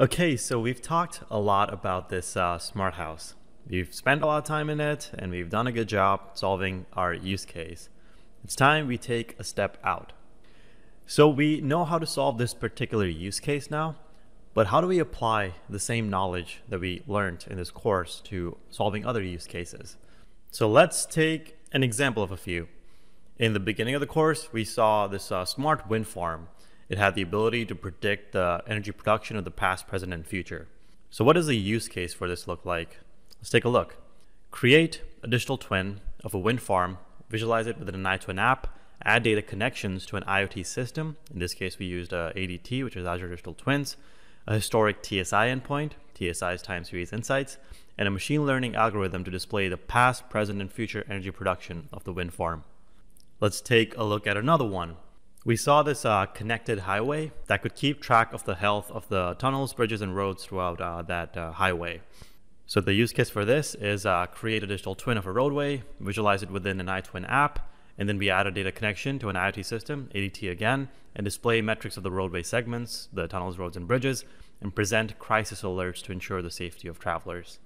Okay, so we've talked a lot about this uh, smart house. We've spent a lot of time in it and we've done a good job solving our use case. It's time we take a step out. So we know how to solve this particular use case now, but how do we apply the same knowledge that we learned in this course to solving other use cases? So let's take an example of a few. In the beginning of the course, we saw this uh, smart wind farm. It had the ability to predict the energy production of the past, present, and future. So what does the use case for this look like? Let's take a look. Create a digital twin of a wind farm, visualize it within an iTwin app, add data connections to an IoT system. In this case, we used uh, ADT, which is Azure Digital Twins, a historic TSI endpoint, TSI's time series insights, and a machine learning algorithm to display the past, present, and future energy production of the wind farm. Let's take a look at another one. We saw this uh, connected highway that could keep track of the health of the tunnels, bridges, and roads throughout uh, that uh, highway. So the use case for this is uh, create a digital twin of a roadway, visualize it within an iTwin app, and then we add a data connection to an IoT system, ADT again, and display metrics of the roadway segments, the tunnels, roads, and bridges, and present crisis alerts to ensure the safety of travelers.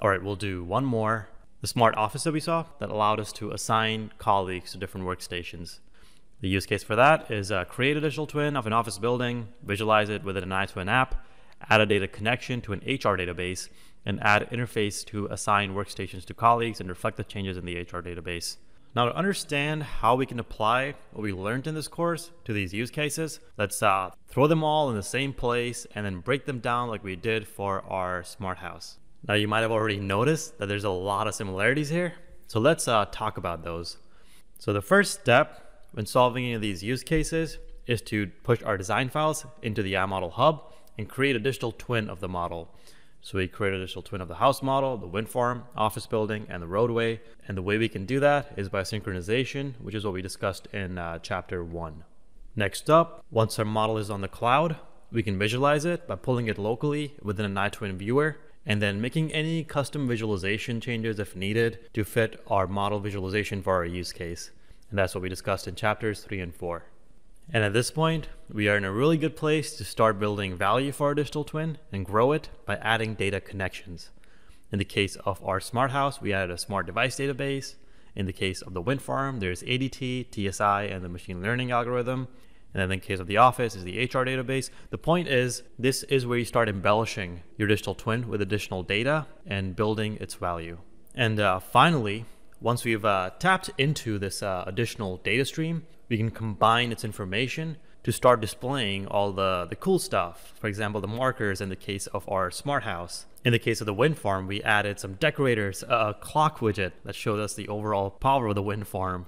All right, we'll do one more. The smart office that we saw that allowed us to assign colleagues to different workstations. The use case for that is uh, create a digital twin of an office building, visualize it within an iTwin app, add a data connection to an HR database, and add interface to assign workstations to colleagues and reflect the changes in the HR database. Now, to understand how we can apply what we learned in this course to these use cases, let's uh, throw them all in the same place and then break them down like we did for our smart house. Now, you might have already noticed that there's a lot of similarities here. So let's uh, talk about those. So the first step when solving any of these use cases is to push our design files into the iModel hub and create a digital twin of the model. So we create a digital twin of the house model, the wind farm, office building, and the roadway. And the way we can do that is by synchronization, which is what we discussed in uh, chapter one. Next up, once our model is on the cloud, we can visualize it by pulling it locally within an iTwin viewer and then making any custom visualization changes if needed to fit our model visualization for our use case. And that's what we discussed in chapters three and four. And at this point, we are in a really good place to start building value for our digital twin and grow it by adding data connections. In the case of our smart house, we added a smart device database. In the case of the wind farm, there's ADT, TSI, and the machine learning algorithm. And then in the case of the office is the HR database. The point is, this is where you start embellishing your digital twin with additional data and building its value. And uh, finally, once we've uh, tapped into this uh, additional data stream, we can combine its information to start displaying all the, the cool stuff. For example, the markers in the case of our smart house. In the case of the wind farm, we added some decorators, a clock widget that showed us the overall power of the wind farm.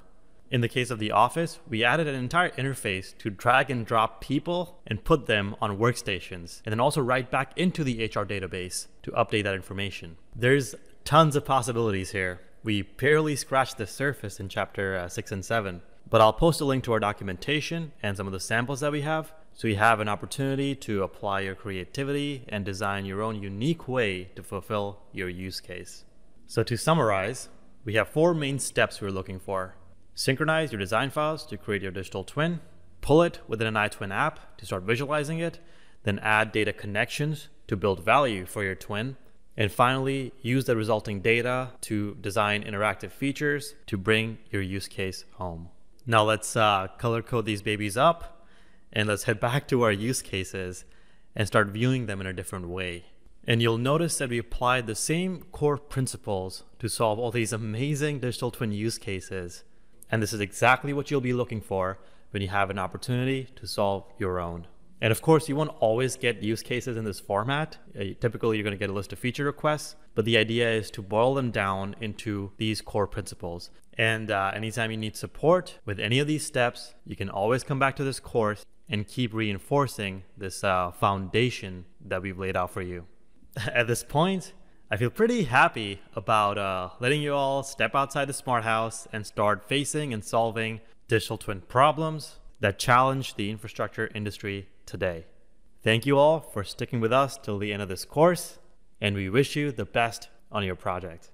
In the case of the office, we added an entire interface to drag and drop people and put them on workstations, and then also write back into the HR database to update that information. There's tons of possibilities here. We barely scratched the surface in chapter uh, 6 and 7. But I'll post a link to our documentation and some of the samples that we have so you have an opportunity to apply your creativity and design your own unique way to fulfill your use case. So to summarize, we have four main steps we're looking for. Synchronize your design files to create your digital twin, pull it within an iTwin app to start visualizing it, then add data connections to build value for your twin, and finally, use the resulting data to design interactive features to bring your use case home. Now let's uh, color code these babies up and let's head back to our use cases and start viewing them in a different way. And you'll notice that we applied the same core principles to solve all these amazing digital twin use cases. And this is exactly what you'll be looking for when you have an opportunity to solve your own. And of course, you won't always get use cases in this format. Uh, typically, you're going to get a list of feature requests, but the idea is to boil them down into these core principles. And uh, anytime you need support with any of these steps, you can always come back to this course and keep reinforcing this uh, foundation that we've laid out for you. At this point, I feel pretty happy about uh, letting you all step outside the smart house and start facing and solving digital twin problems that challenge the infrastructure industry today. Thank you all for sticking with us till the end of this course, and we wish you the best on your project.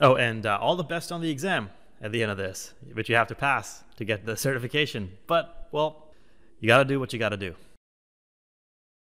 Oh, and uh, all the best on the exam at the end of this, which you have to pass to get the certification. But, well, you got to do what you got to do.